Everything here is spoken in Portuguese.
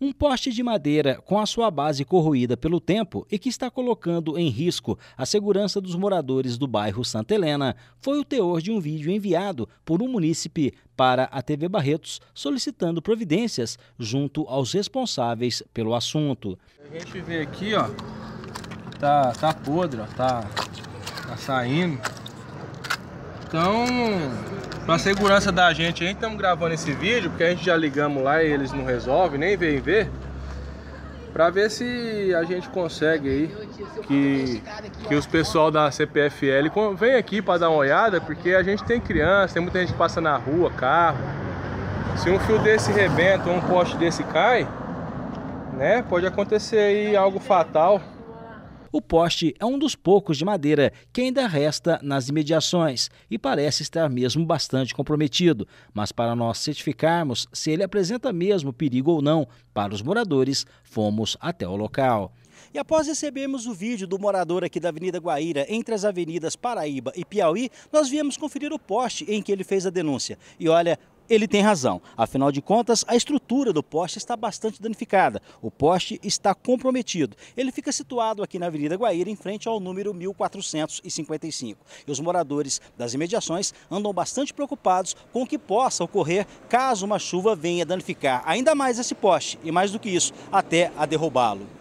Um poste de madeira com a sua base corroída pelo tempo e que está colocando em risco a segurança dos moradores do bairro Santa Helena foi o teor de um vídeo enviado por um munícipe para a TV Barretos solicitando providências junto aos responsáveis pelo assunto. A gente vê aqui, ó, tá, tá podre, ó, tá, tá saindo. Então, para segurança da gente, a gente estamos gravando esse vídeo, porque a gente já ligamos lá e eles não resolvem, nem vêm ver. Para ver se a gente consegue aí que, que os pessoal da CPFL vem aqui para dar uma olhada, porque a gente tem criança, tem muita gente que passa na rua, carro. Se um fio desse rebenta ou um poste desse cai, né, pode acontecer aí algo fatal o poste é um dos poucos de madeira que ainda resta nas imediações e parece estar mesmo bastante comprometido. Mas para nós certificarmos se ele apresenta mesmo perigo ou não para os moradores, fomos até o local. E após recebermos o vídeo do morador aqui da Avenida Guaíra, entre as avenidas Paraíba e Piauí, nós viemos conferir o poste em que ele fez a denúncia. E olha, ele tem razão. Afinal de contas, a estrutura do poste está bastante danificada. O poste está comprometido. Ele fica situado aqui na Avenida Guaíra, em frente ao número 1455. E os moradores das imediações andam bastante preocupados com o que possa ocorrer caso uma chuva venha danificar ainda mais esse poste e mais do que isso, até a derrubá-lo.